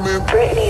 me. Britney.